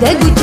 дадуть